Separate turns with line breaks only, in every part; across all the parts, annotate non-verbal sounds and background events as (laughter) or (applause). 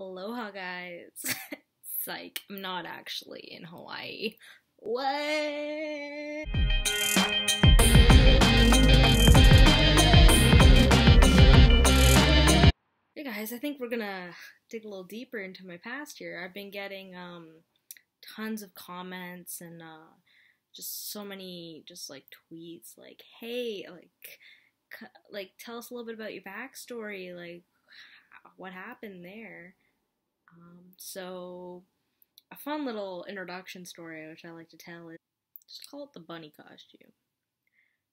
Aloha, guys. (laughs) Psych, I'm not actually in Hawaii. What? Hey guys, I think we're gonna dig a little deeper into my past here. I've been getting um tons of comments and uh just so many just like tweets like hey like like tell us a little bit about your backstory like what happened there um, so, a fun little introduction story which I like to tell is just call it the bunny costume.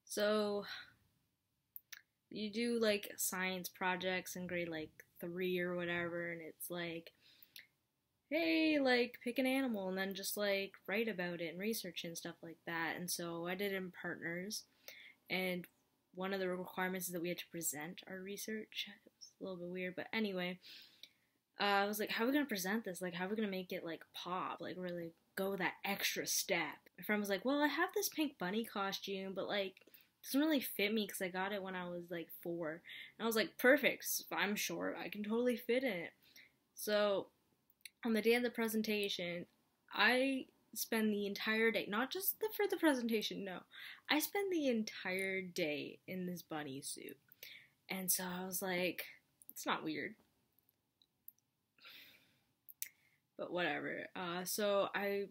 So, you do like science projects in grade like three or whatever, and it's like, hey, like pick an animal and then just like write about it and research and stuff like that. And so I did it in partners, and one of the requirements is that we had to present our research. It was a little bit weird, but anyway, uh, I was like, how are we gonna present this? Like, how are we gonna make it like pop? Like, really go that extra step? My friend was like, well, I have this pink bunny costume, but like, doesn't really fit me because I got it when I was like four. And I was like, perfect. I'm sure I can totally fit in it. So, on the day of the presentation, I spend the entire day, not just the, for the presentation, no, I spend the entire day in this bunny suit. And so I was like, it's not weird. But whatever. Uh, so I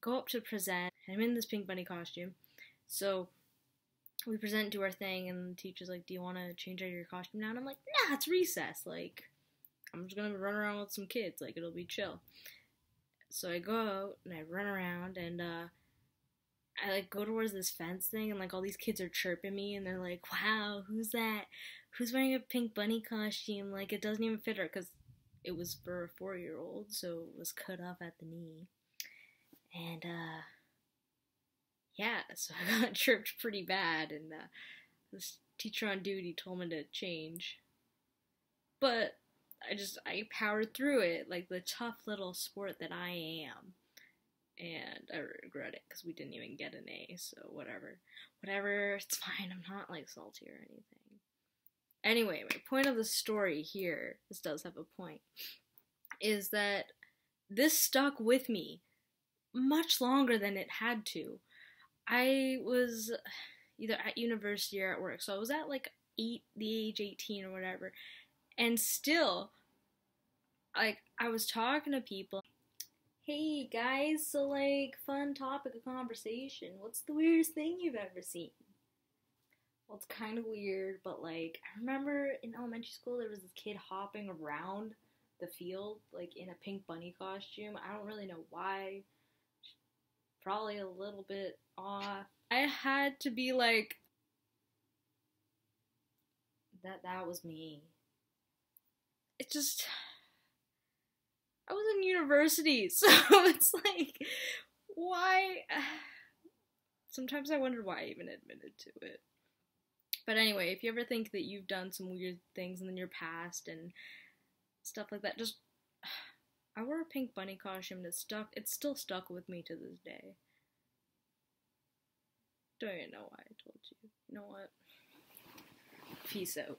go up to present. I'm in this pink bunny costume. So we present, do our thing, and the teacher's like, "Do you want to change out your costume now?" And I'm like, "Nah, it's recess. Like, I'm just gonna run around with some kids. Like, it'll be chill." So I go out and I run around and uh, I like go towards this fence thing and like all these kids are chirping me and they're like, "Wow, who's that? Who's wearing a pink bunny costume? Like, it doesn't even fit her because it was for a four year old, so it was cut off at the knee. And, uh, yeah, (laughs) so I got tripped pretty bad, and uh, this teacher on duty told me to change. But I just, I powered through it like the tough little sport that I am. And I regret it because we didn't even get an A, so whatever. Whatever, it's (laughs) fine. I'm not like salty or anything. Anyway, my point of the story here, this does have a point, is that this stuck with me much longer than it had to. I was either at university or at work, so I was at like eight, the age 18 or whatever, and still, like, I was talking to people. Hey guys, so like, fun topic of conversation. What's the weirdest thing you've ever seen? Well, it's kind of weird, but like I remember in elementary school there was this kid hopping around the field like in a pink bunny costume. I don't really know why. Probably a little bit off. I had to be like that that was me. It just I was in university, (laughs) so it's like why (sighs) sometimes I wonder why I even admitted to it. But anyway, if you ever think that you've done some weird things in your past and stuff like that, just (sighs) I wore a pink bunny costume and it stuck it's still stuck with me to this day. Don't even know why I told you. You know what? Peace out.